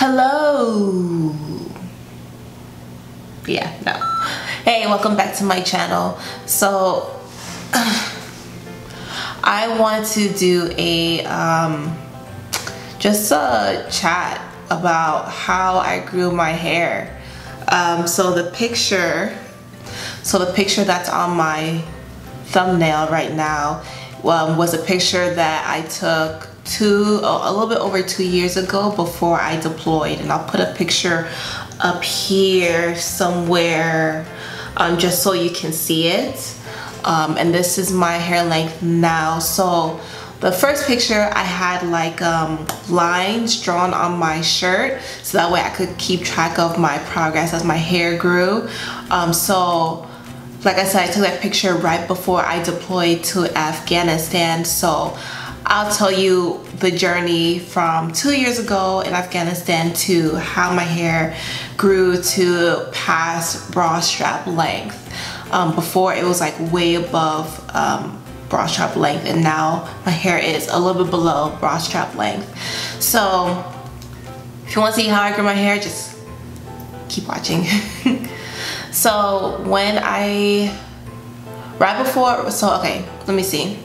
Hello. Yeah, no. Hey, welcome back to my channel. So, I want to do a, um, just a chat about how I grew my hair. Um, so the picture, so the picture that's on my thumbnail right now um, was a picture that I took two, a little bit over two years ago before I deployed. And I'll put a picture up here somewhere um, just so you can see it. Um, and this is my hair length now. So the first picture I had like um, lines drawn on my shirt so that way I could keep track of my progress as my hair grew. Um, so like I said, I took that picture right before I deployed to Afghanistan. So I'll tell you the journey from two years ago in Afghanistan to how my hair grew to past bra strap length. Um, before it was like way above um, bra strap length and now my hair is a little bit below bra strap length. So if you want to see how I grew my hair, just keep watching. so when I, right before, so okay, let me see.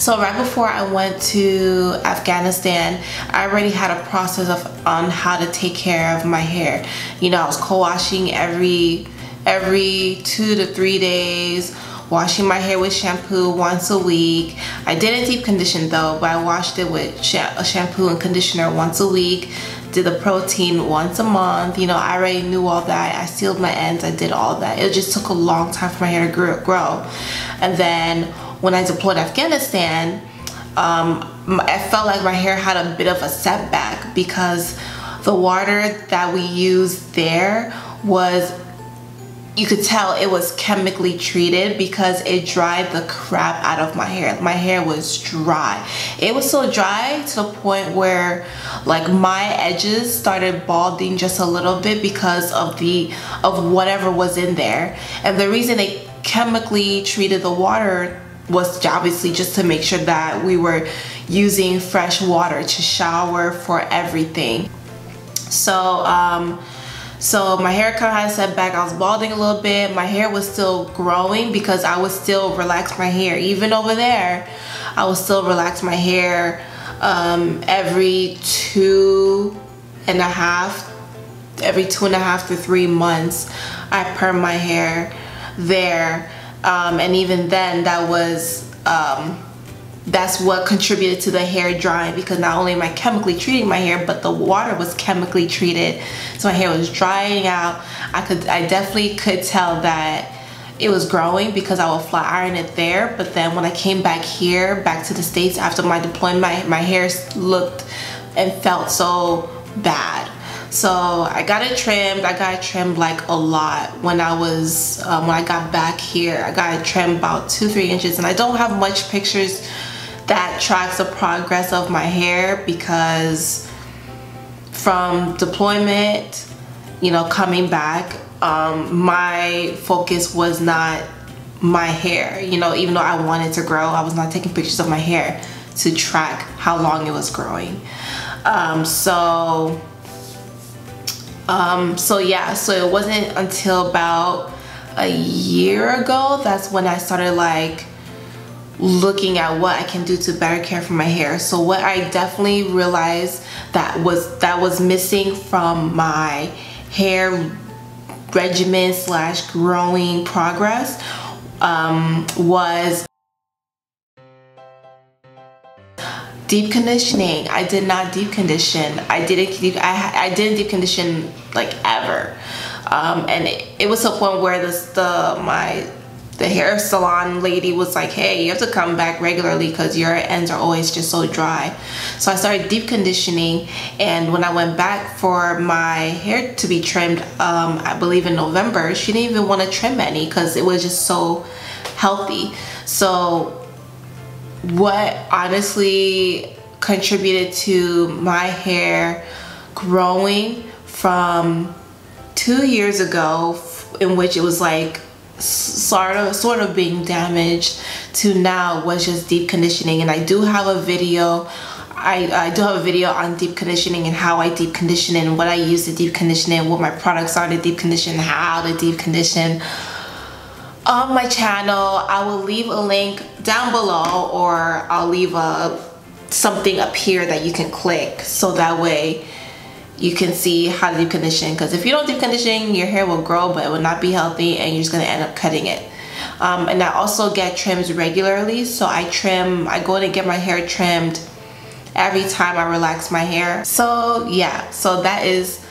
So right before I went to Afghanistan, I already had a process of on how to take care of my hair. You know, I was co-washing every every two to three days, washing my hair with shampoo once a week. I didn't deep condition though, but I washed it with a shampoo and conditioner once a week. Did the protein once a month. You know, I already knew all that. I sealed my ends. I did all that. It just took a long time for my hair to grow. And then when I deployed Afghanistan, um, I felt like my hair had a bit of a setback because the water that we used there was you could tell it was chemically treated because it dried the crap out of my hair. My hair was dry. It was so dry to the point where like my edges started balding just a little bit because of the of whatever was in there. And the reason they chemically treated the water was obviously just to make sure that we were using fresh water to shower for everything. So, um, so my hair haircut had a setback. I was balding a little bit. My hair was still growing because I was still relax my hair. Even over there, I was still relax my hair um, every two and a half, every two and a half to three months. I perm my hair there um, and even then that was um, that's what contributed to the hair drying because not only am I chemically treating my hair but the water was chemically treated. So my hair was drying out. I could I definitely could tell that it was growing because I would flat iron it there. But then when I came back here back to the States after my deployment my, my hair looked and felt so bad so I got it trimmed. I got it trimmed like a lot when I was, um, when I got back here. I got trimmed about two, three inches and I don't have much pictures that tracks the progress of my hair because from deployment, you know, coming back, um, my focus was not my hair. You know, even though I wanted to grow, I was not taking pictures of my hair to track how long it was growing. Um, so um, so yeah, so it wasn't until about a year ago that's when I started like looking at what I can do to better care for my hair. So what I definitely realized that was that was missing from my hair regimen slash growing progress um, was deep conditioning. I did not deep condition. I didn't deep i, I didn't deep condition like ever. Um, and it, it, was a point where this the my the hair salon lady was like hey you have to come back regularly because your ends are always just so dry. So i started deep conditioning and when i went back for my hair to be trimmed um, i believe in november she didn't even want to trim any because it was just so healthy. So what honestly contributed to my hair growing from two years ago in which it was like sort of sort of being damaged to now was just deep conditioning. And I do have a video I, I do have a video on deep conditioning and how I deep condition and what I use to deep condition and what my products are to deep condition, how to deep condition on my channel. I will leave a link down below or I'll leave a something up here that you can click so that way you can see how to deep condition because if you don't deep condition your hair will grow but it will not be healthy and you're just going to end up cutting it um, and I also get trims regularly so I trim I go in and get my hair trimmed every time I relax my hair so yeah so that is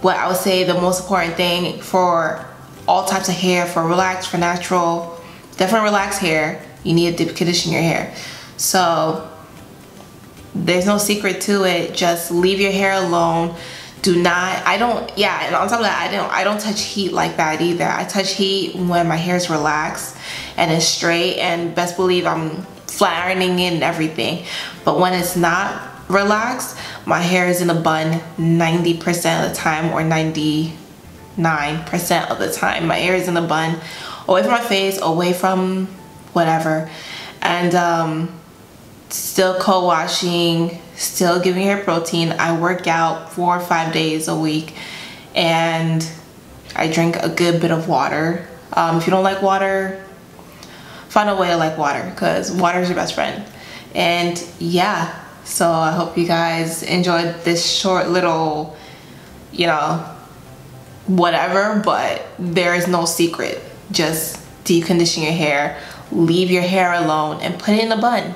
what I would say the most important thing for all types of hair for relaxed for natural definitely relaxed hair. You need to condition your hair. So there's no secret to it. Just leave your hair alone. Do not i don't yeah and on top of that i don't i don't touch heat like that either. I touch heat when my hair is relaxed and it's straight and best believe i'm flattening it and everything. But when it's not relaxed my hair is in a bun 90 percent of the time or 99 percent of the time my hair is in a bun away from my face away from whatever and um still co-washing, still giving her protein. I work out four or five days a week and I drink a good bit of water. Um, if you don't like water, find a way to like water because water is your best friend. And yeah, so I hope you guys enjoyed this short little, you know, whatever, but there is no secret. Just deep condition your hair, leave your hair alone and put it in a bun.